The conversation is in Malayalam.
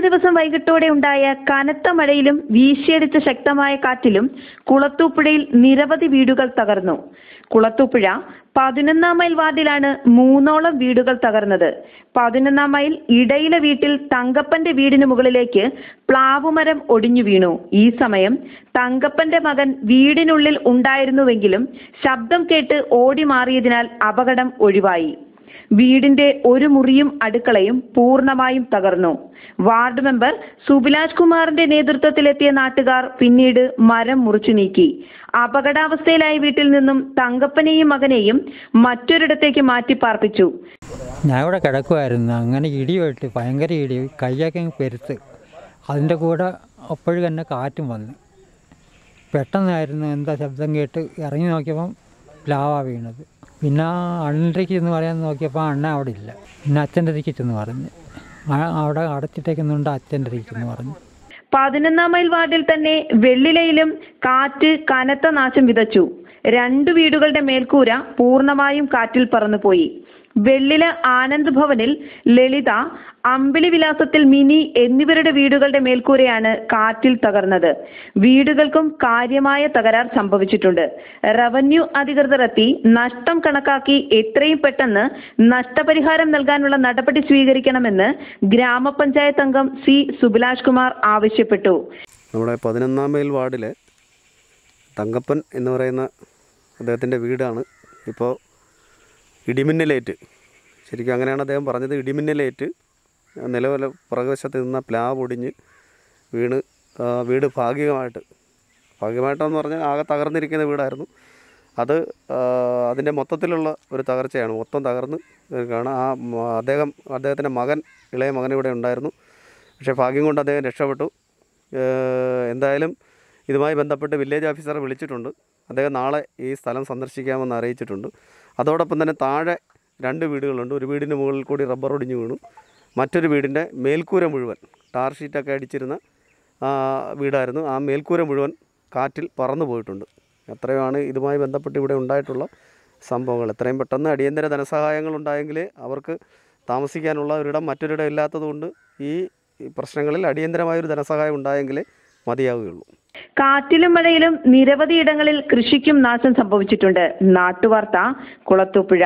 ദിവസം വൈകിട്ടോടെ ഉണ്ടായ കനത്ത മഴയിലും വീശിയടിച്ച ശക്തമായ കാറ്റിലും കുളത്തൂപ്പുഴയിൽ നിരവധി വീടുകൾ തകർന്നു. കുളത്തൂപ്പുഴ പതിനൊന്നാം മൈൽ വാർഡിലാണ് മൂന്നോളം വീടുകൾ തകർന്നത്. പതിനൊന്നാം മൈൽ ഇടയിലെ വീട്ടിൽ തങ്കപ്പന്റെ വീടിന് മുകളിലേക്ക് പ്ലാവുമരം ഒടിഞ്ഞു വീണു. ഈ സമയം തങ്കപ്പന്റെ മകൻ വീടിനുള്ളിൽ ഉണ്ടായിരുന്നുവെങ്കിലും ശബ്ദം കേട്ട് ഓടി മാറിയതിനാൽ അപകടം ഒഴിവായി. വീടിന്റെ ഒരു മുറിയും അടുക്കളയും പൂർണമായും തകർന്നു. വാർഡ് മെമ്പർ സുബിലാജ് കുമാറിന്റെ നേതൃത്വത്തിലെത്തിയ നാട്ടുകാർ പിന്നീട് മരം മുറിച്ചു നീക്കി. അപകടാവസ്ഥയിലായ വീട്ടിൽ നിന്നും തങ്കപ്പനെയും മകനെയും മറ്റൊരിടത്തേക്ക് മാറ്റി പാർപ്പിച്ചു. ഞാൻ ഇവിടെ കിടക്കുമായിരുന്നു അങ്ങനെ ഇടി വെട്ടി ഭയങ്കര ഇടി കൈയൊക്കെ പെരുത്ത്. അതിന്റെ കൂടെ അപ്പോഴും തന്നെ കാറ്റും വന്നു. പെട്ടെന്നായിരുന്നു എന്താ ശബ്ദം കേട്ട് ഇറങ്ങി നോക്കിയപ്പം ലാവ വീണത്. പിന്നെ അണ്ണന്റെക്ക് എന്ന് പറയാൻ നോക്കിയപ്പോൾ അണ്ണ അവിടെ ഇല്ല. പിന്നെ അച്ഛന്റെ അരിക്ക് ചെന്ന് പറഞ്ഞു. അവിടെ അടച്ചിട്ടേക്കുന്നുണ്ട് അച്ഛന്റെ അരിക്ക് ചെന്ന് പറഞ്ഞു. പതിനൊന്നാം മൈൽ വാർഡിൽ തന്നെ വെള്ളിലയിലും കാറ്റ് കനത്ത നാശം വിതച്ചു. രണ്ടു വീടുകളുടെ മേൽക്കൂര പൂർണമായും കാറ്റിൽ പറന്നുപോയി. വെള്ളില ആനന്ദ് ഭവനിൽ ലളിത അമ്പിളി വിലാസത്തിൽ മിനി എന്നിവരുടെ വീടുകളുടെ മേൽക്കൂരയാണ് കാറ്റിൽ തകർന്നത്. വീടുകൾക്കും കാര്യമായ തകരാർ സംഭവിച്ചിട്ടുണ്ട്. റവന്യൂ അധികൃതർ എത്തി നഷ്ടം കണക്കാക്കി എത്രയും പെട്ടെന്ന് നഷ്ടപരിഹാരം നൽകാനുള്ള നടപടി സ്വീകരിക്കണമെന്ന് ഗ്രാമപഞ്ചായത്ത് അംഗം സി സുബിലാഷ് കുമാർ ആവശ്യപ്പെട്ടു. നമ്മുടെ പതിനൊന്നാം മൈൽ വാർഡിലെ തങ്കപ്പൻ എന്ന് പറയുന്ന അദ്ദേഹത്തിന്റെ വീടാണ്. ഇപ്പോൾ ഇടിമിന്നലേറ്റ്. ശരിക്കും അങ്ങനെയാണ് അദ്ദേഹം പറഞ്ഞത്. ഇടിമിന്നലേറ്റ്. നിലവിലെ പുറകുവശത്ത് നിന്ന പ്ലാവ് ഒടിഞ്ഞ് വീണ് വീട് ഭാഗികമായിട്ട് ഭാഗികമായിട്ടെന്ന് പറഞ്ഞാൽ ആകെ തകർന്നിരിക്കുന്ന വീടായിരുന്നു. അത് അതിന്റെ മൊത്തത്തിലുള്ള ഒരു തകർച്ചയാണ്. മൊത്തം തകർന്ന് കാണാം ആ അദ്ദേഹം അദ്ദേഹത്തിന്റെ മകൻ ഇളയ മകൻ ഇവിടെ ഉണ്ടായിരുന്നു. പക്ഷേ ഭാഗ്യം കൊണ്ട് അദ്ദേഹം രക്ഷപ്പെട്ടു. എന്തായാലും ഇതുമായി ബന്ധപ്പെട്ട് വില്ലേജ് ഓഫീസറെ വിളിച്ചിട്ടുണ്ട്. അദ്ദേഹം നാളെ ഈ സ്ഥലം സന്ദർശിക്കാമെന്ന് അറിയിച്ചിട്ടുണ്ട്. അതോടൊപ്പം തന്നെ താഴെ രണ്ട് വീടുകളുണ്ട്. ഒരു വീടിന് മുകളിൽ കൂടി റബ്ബർ ഒടിഞ്ഞു വീണു. മറ്റൊരു വീടിന്റെ മേൽക്കൂര മുഴുവൻ ടാർ ഷീറ്റൊക്കെ അടിച്ചിരുന്ന വീടായിരുന്നു. ആ മേൽക്കൂര മുഴുവൻ കാറ്റിൽ പറന്നു പോയിട്ടുണ്ട്. എത്രയാണ് ഇതുമായി ബന്ധപ്പെട്ട് ഇവിടെ ഉണ്ടായിട്ടുള്ള സംഭവങ്ങൾ. എത്രയും പെട്ടെന്ന് അടിയന്തര ധനസഹായങ്ങൾ ഉണ്ടായെങ്കിൽ അവർക്ക് താമസിക്കാനുള്ള ഒരിടം മറ്റൊരിടം ഇല്ലാത്തതുകൊണ്ട് ഈ പ്രശ്നങ്ങളിൽ അടിയന്തരമായൊരു ധനസഹായം ഉണ്ടായെങ്കിലേ മതിയാവുകയുള്ളൂ. കാറ്റിലും മഴയിലും നിരവധി ഇടങ്ങളിൽ കൃഷിക്കും നാശം സംഭവിച്ചിട്ടുണ്ട്. നാട്ടുവാർത്ത കുളത്തൂപ്പുഴ.